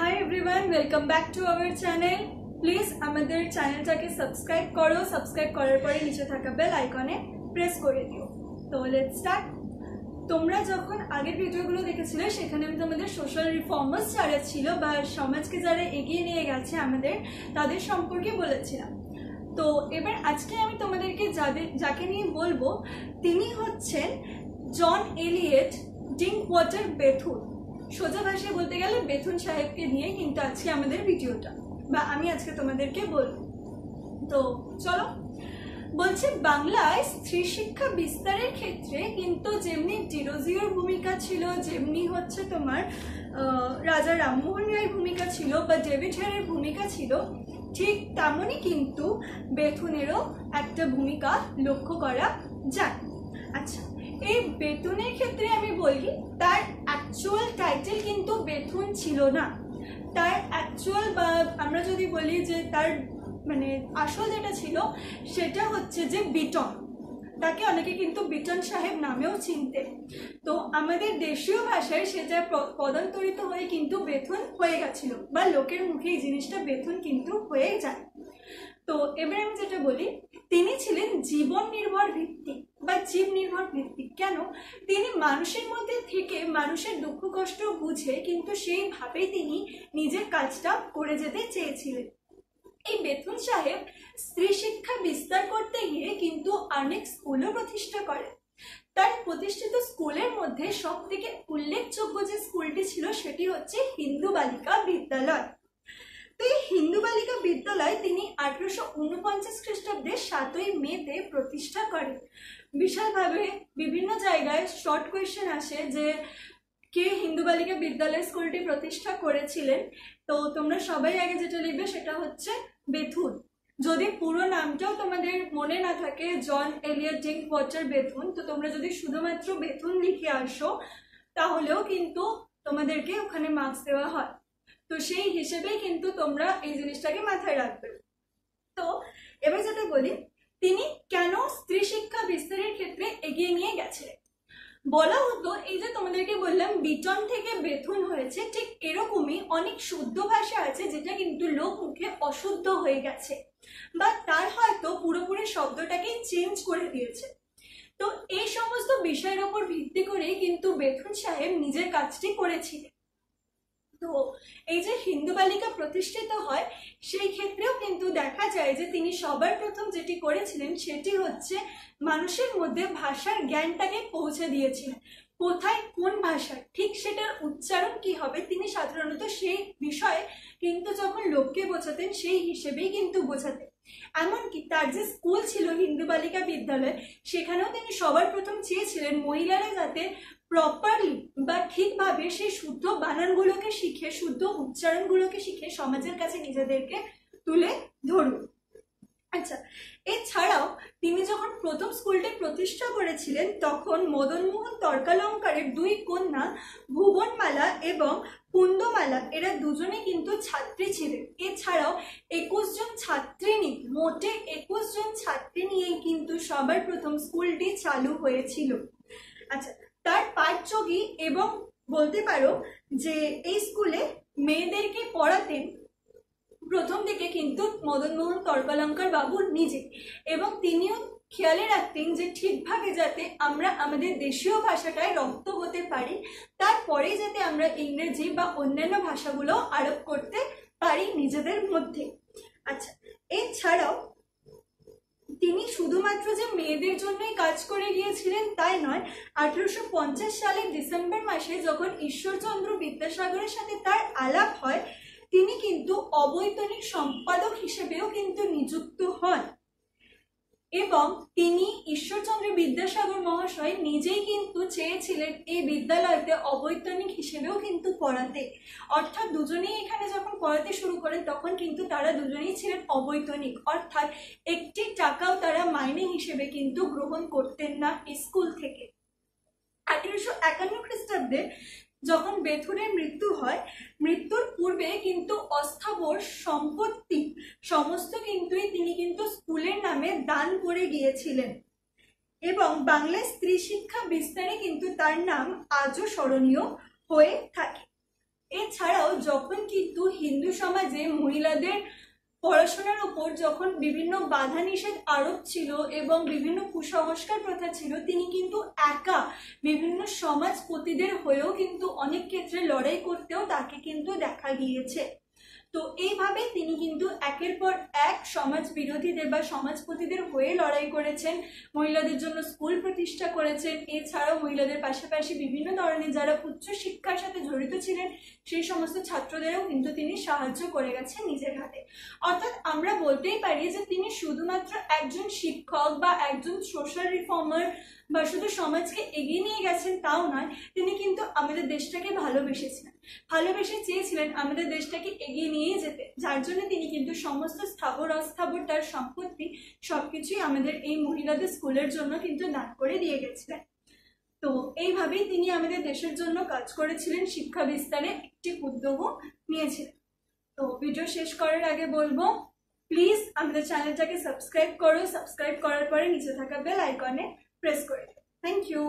Hi everyone welcome back to our channel please আমাদের চ্যানেলটাকে subscribe করো। সাবস্ক্রাইব করার পরে নিচে থাকা বেল আইকনে প্রেস করে দিও। তো লেট স্টার্ট তোমরা যখন আগের ভিডিওগুলো দেখেছিলে, সেখানে তোমাদের সোশ্যাল রিফর্মার্স যারা ছিল বা সমাজকে যারা এগিয়ে নিয়ে গেছে আমাদের, তাদের সম্পর্কে বলেছিলাম। তো এবার আজকে আমি তোমাদেরকে যাদের যাকে নিয়ে বলব, তিনি হচ্ছেন John Elliot Drinkwater Bethune. সোজা ভাষায় বলতে গেলে বেথুন সাহেবকে নিয়ে কিন্তু আজকে আমাদের ভিডিওটা, বা আমি আজকে তোমাদেরকে বলব তো চলো। বলছে বাংলায় স্ত্রী শিক্ষা বিস্তারের ক্ষেত্রে কিন্তু যেমনি ডিরোজিওর ভূমিকা ছিল, যেমনি হচ্ছে তোমার রাজা রামমোহন রায়ের ভূমিকা ছিল বা ডেভিড হেয়ারের ভূমিকা ছিল, ঠিক তেমনই কিন্তু বেথুনেরও একটা ভূমিকা লক্ষ্য করা যায় আচ্ছা বেতনের ক্ষেত্রে আমি বলি, তার অ্যাকচুয়াল টাইটেল কিন্তু বেতন ছিল না। তার অ্যাকচুয়াল বা আমরা যদি বলি যে তার মানে আসল যেটা ছিল, সেটা হচ্ছে যে বিটন তাকে অনেকে কিন্তু বিটন সাহেব নামেও চিনতে। তো আমাদের দেশীয় ভাষায় সেটা পদান্তরিত হয়ে কিন্তু বেতন হয়ে গেছিল, বা লোকের মুখে এই জিনিসটা বেতন কিন্তু হয়ে যায়। তো এবার আমি যেটা বলি, তিনি ছিলেন জীবন নির্ভর ভিত্তিক। বা জীব নির্ভর ভিত্তিক কেন? তিনি মানুষের মধ্যে থেকে মানুষের দুঃখ, কষ্ট বুঝে কিন্তু সেইভাবেই তিনি নিজের কাজটা করে যেতে চেয়েছিলেন। এই বেতন সাহেব স্ত্রী শিক্ষা বিস্তার করতে গিয়ে কিন্তু অনেক স্কুলও প্রতিষ্ঠা করেন। তার প্রতিষ্ঠিত স্কুলের মধ্যে সব থেকে উল্লেখযোগ্য যে স্কুলটি ছিল সেটি হচ্ছে হিন্দু বালিকা বিদ্যালয়। এই হিন্দু বালিকা বিদ্যালয় তিনি আঠারোশো উনপঞ্চাশ খ্রিস্টাব্দে সাতই মেতে প্রতিষ্ঠা করেন। বিশালভাবে বিভিন্ন জায়গায় শর্ট কোয়েশ্চেন আসে যে, কে হিন্দু বালিকা বিদ্যালয় স্কুলটি প্রতিষ্ঠা করেছিলেন? তো তোমরা সবাই আগে যেটা লিখবে সেটা হচ্ছে বেথুন। যদি পুরো নামটাও তোমাদের মনে না থাকে, John Elliot Drinkwater Bethune, তো তোমরা যদি শুধুমাত্র বেথুন লিখে আসো, তাহলেও কিন্তু তোমাদেরকে ওখানে মার্কস দেওয়া হয়। তো সেই হিসেবেই কিন্তু তোমরা এই জিনিসটাকে মাথায় রাখবে। তো এবার যেটা বলি, তিনি কেন স্ত্রী শিক্ষা বিস্তারের ক্ষেত্রে এগিয়ে নিয়ে গেছিলেন বলা হতো, এই যে তোমাদেরকে বললাম, বিটন থেকে বেথুন হয়েছে, ঠিক এরকমই অনেক শুদ্ধ ভাষা আছে যেটা কিন্তু লোক মুখে অশুদ্ধ হয়ে গেছে। বা তার হয়তো পুরোপুরি শব্দটাকেই চেঞ্জ করে দিয়েছে। তো এই সমস্ত বিষয়ের ওপর ভিত্তি করে কিন্তু বেথুন সাহেব নিজের কাজটি করেছিলেন। তো এই যে হিন্দু বালিকা প্রতিষ্ঠিত হয়, সেই ক্ষেত্রেও কিন্তু দেখা যায় যে তিনি সবার প্রথম যেটি করেছিলেন সেটি হচ্ছে মানুষের মধ্যে ভাষার জ্ঞানটাকে পৌঁছে দিয়েছিলেন। কোথায়, কোন ভাষা ঠিক সেটার উচ্চারণ কি হবে তিনি সাধারণত সেই বিষয়ে কিন্তু যখন লোককে বোঝাতেন সেই হিসেবেই কিন্তু বোঝাতেন। এমনকি তার যে স্কুল ছিল হিন্দু বালিকা বিদ্যালয়, সেখানেও তিনি সবার প্রথম চেয়েছিলেন মহিলারা যাতে প্রপারলি বা ঠিকভাবে সেই শুদ্ধ বানানগুলোকে শিখে, শুদ্ধ উচ্চারণগুলোকে শিখে সমাজের কাছে নিজেদেরকে তুলে ধরুন। আচ্ছা এছাড়াও তিনি যখন প্রথম স্কুলটি প্রতিষ্ঠা করেছিলেন, তখন মদনমোহন তর্কালঙ্কারের দুই কন্যা ভুবনমালা এবং কুন্দমালা, এরা দুজনে কিন্তু ছাত্রী ছিলেন। এছাড়াও একুশ জন ছাত্রী নিয়ে মোটে একুশ জন ছাত্রী নিয়েই কিন্তু সবার প্রথম স্কুলটি চালু হয়েছিল। আচ্ছা পাঠযোগী এবং বলতে পারো যে এই স্কুলে মেয়েদেরকে পড়াতেন প্রথম দিকে কিন্তু মদনমোহন তর্কালঙ্কার বাবু নিজে এবং তিনিও খেয়ালে রাখতেন যে ঠিকভাবে যাতে আমরা আমাদের দেশীয় ভাষাটায় রপ্ত হতে পারি, তারপরে যাতে আমরা ইংরেজি বা অন্যান্য ভাষাগুলো আরোপ করতে পারি নিজেদের মধ্যে। আচ্ছা এছাড়াও শুধুমাত্র যে মেয়েদের জন্যই কাজ করে গিয়েছিলেন তাই নয়, আঠারোশো সালের ডিসেম্বর মাসে যখন ঈশ্বরচন্দ্র বিদ্যাসাগরের সাথে তার আলাপ হয়, তিনি কিন্তু অবৈতনিক সম্পাদক হিসেবেও কিন্তু নিযুক্ত হন। এবং তিনি ঈশ্বরচন্দ্র বিদ্যাসাগর মহাশয় নিজেই কিন্তু চেয়েছিলেন এই বিদ্যালয়তে অবৈতনিক হিসেবেও কিন্তু পড়াতে। অর্থাৎ দুজনেই এখানে যখন পড়াতে শুরু করেন তখন কিন্তু তারা দুজনেই ছিলেন অবৈতনিক। অর্থাৎ একটি টাকাও তারা মাইনে হিসেবে কিন্তু গ্রহণ করতেন না স্কুল থেকে। আঠেরোশো একান্ন খ্রিস্টাব্দে যখন বেথুনের মৃত্যু হয়, মৃত্যুর পূর্বে কিন্তু অস্থাবর সম্পত্তি, সমস্ত কিন্তুই তিনি কিন্তু স্কুলের নামে দান করে গিয়েছিলেন। এবং বাংলায় স্ত্রী শিক্ষা বিস্তারে কিন্তু তার নাম আজও স্মরণীয় হয়ে থাকে। এছাড়াও যখন কিন্তু হিন্দু সমাজে মহিলাদের পড়াশোনার উপর যখন বিভিন্ন বাধা নিষেধ আরোপ ছিল এবং বিভিন্ন কুসংস্কার প্রথা ছিল, তিনি কিন্তু একা বিভিন্ন সমাজপতিদের হয়েও কিন্তু অনেক ক্ষেত্রে লড়াই করতেও তাকে কিন্তু দেখা গিয়েছে। তো এইভাবে তিনি কিন্তু একের পর এক সমাজ বিরোধীদের বা সমাজপতিদের হয়ে লড়াই করেছেন, মহিলাদের জন্য স্কুল প্রতিষ্ঠা করেছেন, এছাড়াও মহিলাদের পাশাপাশি বিভিন্ন ধরনের যারা উচ্চ শিক্ষার সাথে জড়িত ছিলেন, সেই সমস্ত ছাত্রদেরও কিন্তু তিনি সাহায্য করে গেছেন নিজের হাতে। অর্থাৎ আমরা বলতেই পারি যে তিনি শুধুমাত্র একজন শিক্ষক বা একজন সোশ্যাল রিফর্মার বা শুধু সমাজকে এগিয়ে নিয়ে গেছেন তাও নয়, তিনি কিন্তু আমাদের দেশটাকে ভালোবেসেছিলেন। ভালোবেসে চেয়েছিলেন আমাদের দেশটাকে এগিয়ে নিয়ে যেতে। যার জন্য তিনি কিন্তু সমস্ত স্থাবর, অস্থাবর তার সম্পত্তি সবকিছুই আমাদের এই মহিলাদের স্কুলের জন্য কিন্তু দান করে দিয়ে গেছিলেন। তো এইভাবেই তিনি আমাদের দেশের জন্য কাজ করেছিলেন, শিক্ষা বিস্তারে একটি উদ্যোগও নিয়েছিলেন। তো ভিডিও শেষ করার আগে বলব প্লিজ আমাদের চ্যানেলটাকে সাবস্ক্রাইব করো। সাবস্ক্রাইব করার পরে নিচে থাকা বেল আইকনে প্রেস করে দিও। Thank you